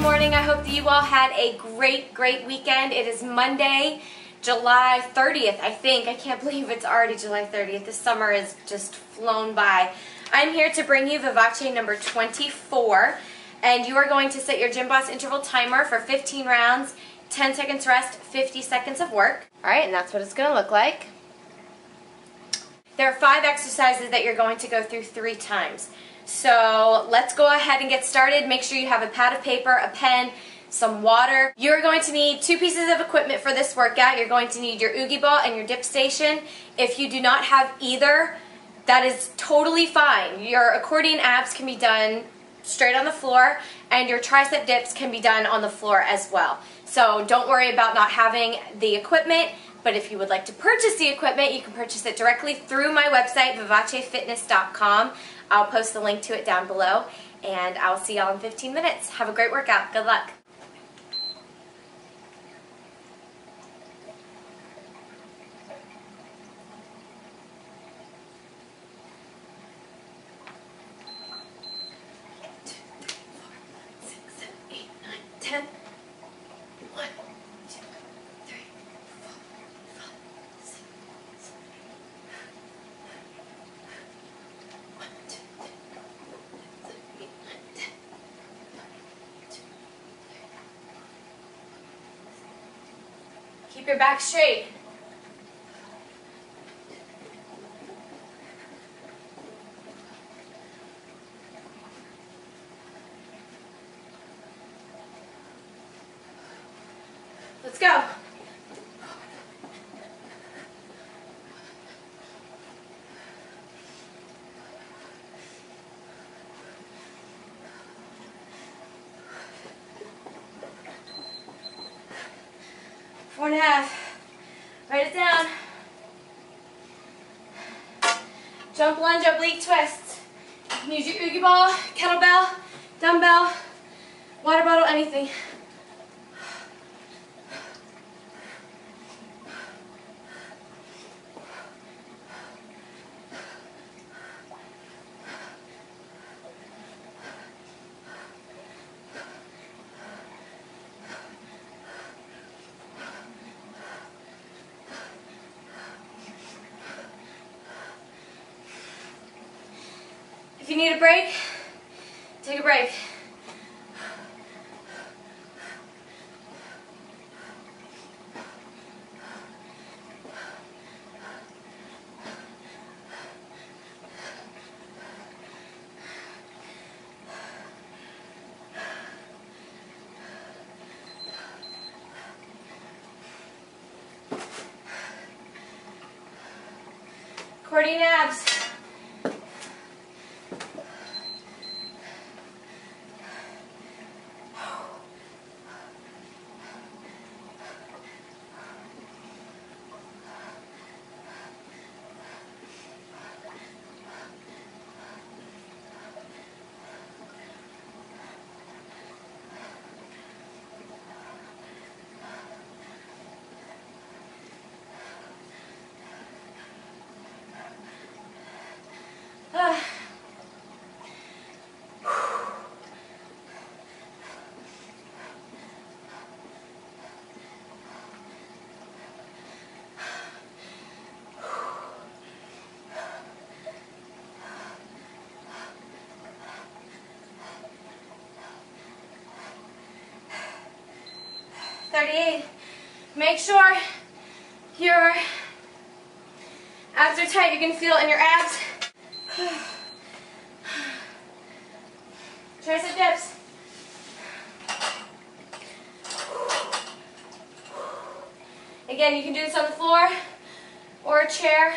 good morning. I hope that you all had a great, great weekend. It is Monday, July 30th, I think. I can't believe it's already July 30th. The summer has just flown by. I'm here to bring you Vivace number 24, and you are going to set your Gymboss interval timer for 15 rounds, 10 seconds rest, 50 seconds of work. All right, and that's what it's going to look like. There are five exercises that you're going to go through three times. So let's go ahead and get started. Make sure you have a pad of paper, a pen, some water. You're going to need two pieces of equipment for this workout. You're going to need your UGI Ball and your dip station. If you do not have either, that is totally fine. Your accordion abs can be done straight on the floor and your tricep dips can be done on the floor as well. So don't worry about not having the equipment. But if you would like to purchase the equipment, you can purchase it directly through my website, vivacefitness.com. I'll post the link to it down below, and I'll see y'all in 15 minutes. Have a great workout. Good luck. Ten. One, two, three, four, five, six, seven, one, two, three, four, five, six, eight, nine, ten. One, two, three, four. Keep your back straight. Let's go. Four and a half. Write it down. Jump lunge, oblique twist. You can use your UGI Ball, kettlebell, dumbbell, water bottle, anything. If you need a break, take a break. Accordion abs. 38. Make sure your abs are tight. You can feel it in your abs. Tricep dips. Again, you can do this on the floor or a chair.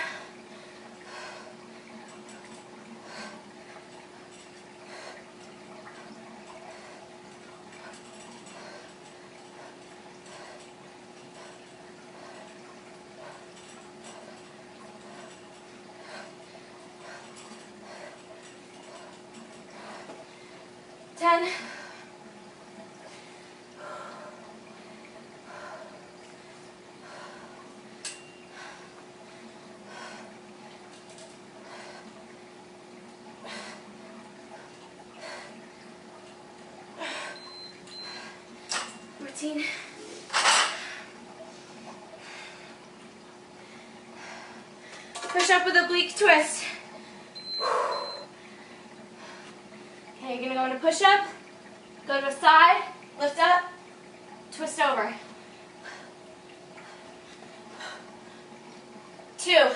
Ten. 15. Push up with a oblique twist. Okay, you're gonna go into push up, go to the side, lift up, twist over. Two.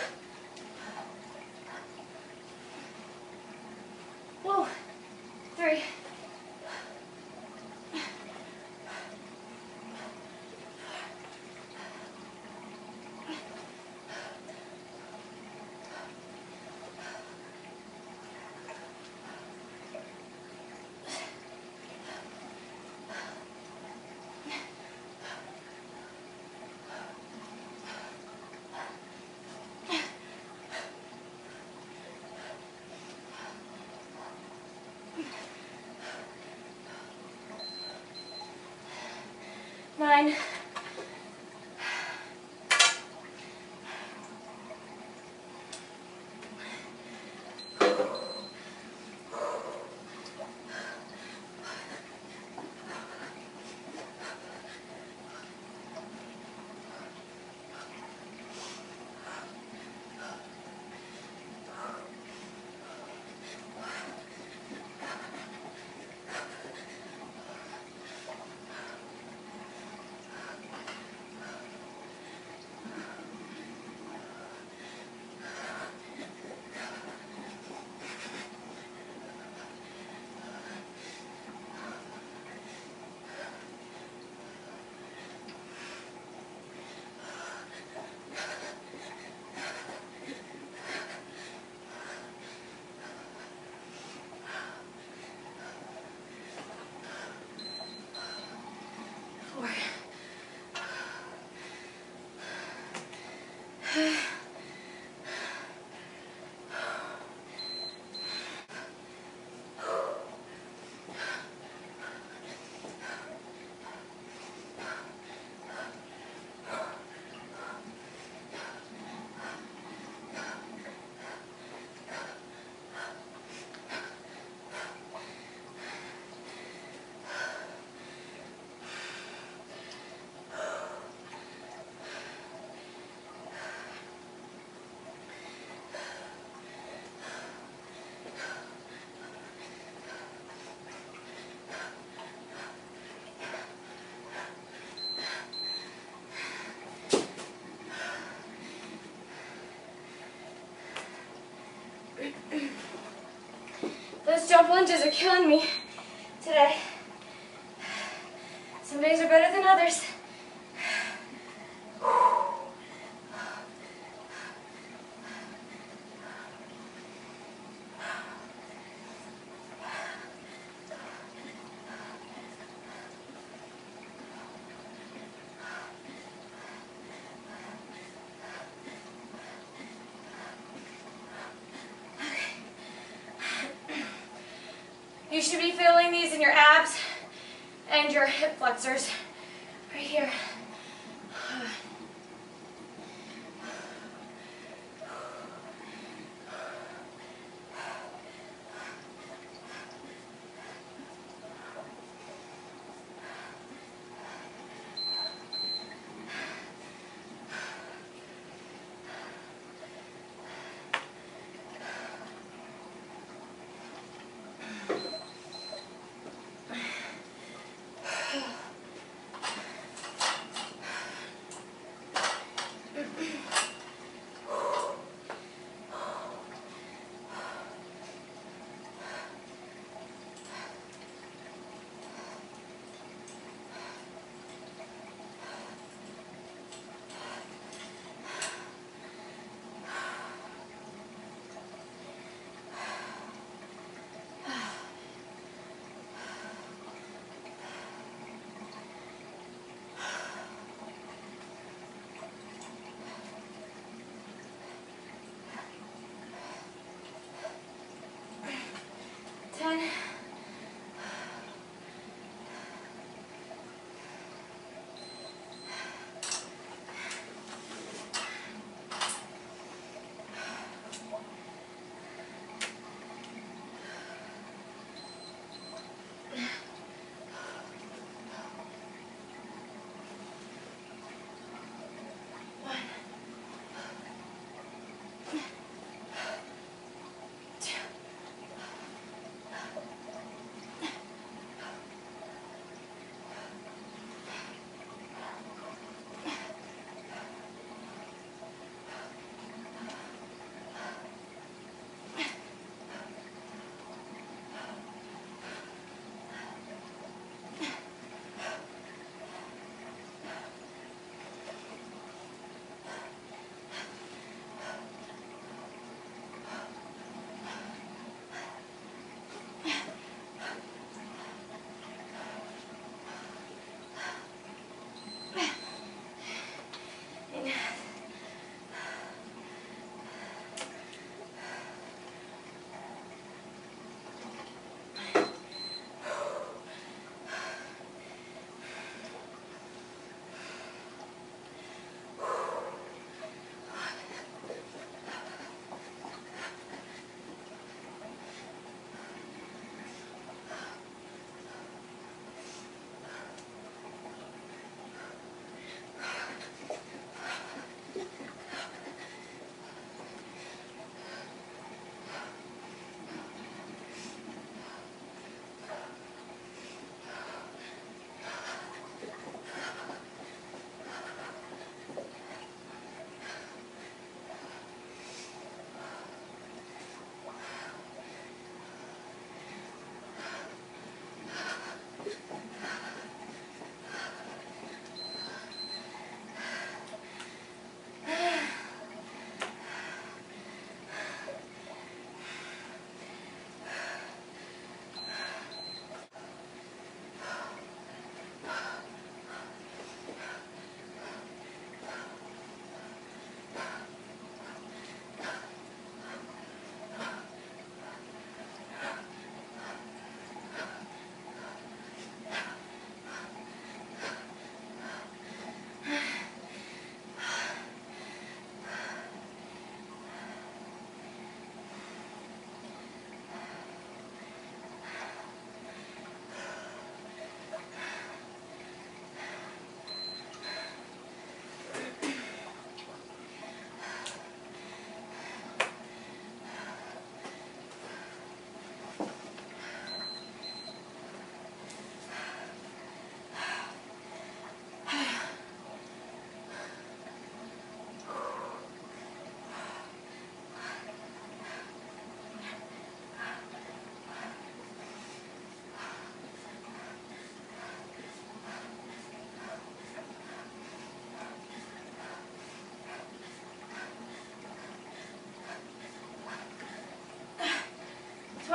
Those jump lunges are killing me today. Some days are better than others. Should be feeling these in your abs and your hip flexors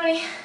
20.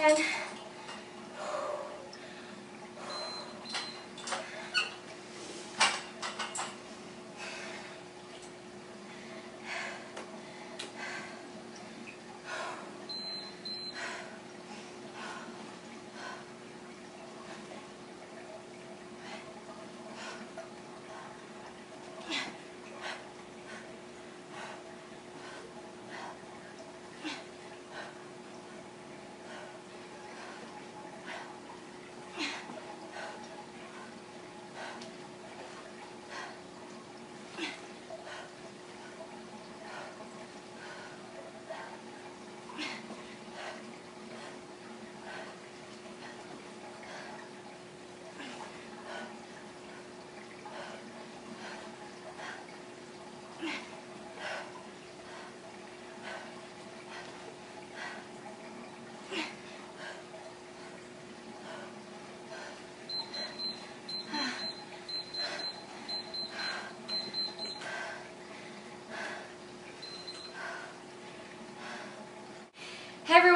天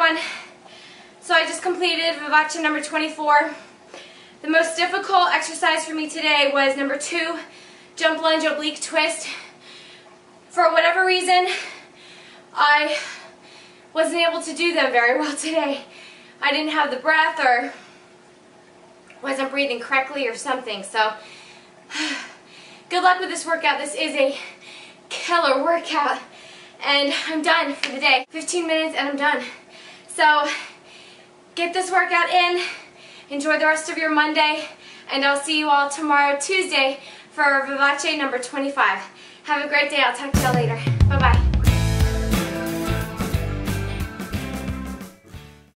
So I just completed Vivace number 24. The most difficult exercise for me today was number two, jump lunge oblique twist. For whatever reason, I wasn't able to do them very well today. I didn't have the breath or wasn't breathing correctly or something. So good luck with this workout. This is a killer workout. And I'm done for the day. 15 minutes and I'm done. So get this workout in, enjoy the rest of your Monday, and I'll see you all tomorrow, Tuesday, for Vivace number 25. Have a great day. I'll talk to y'all later. Bye-bye.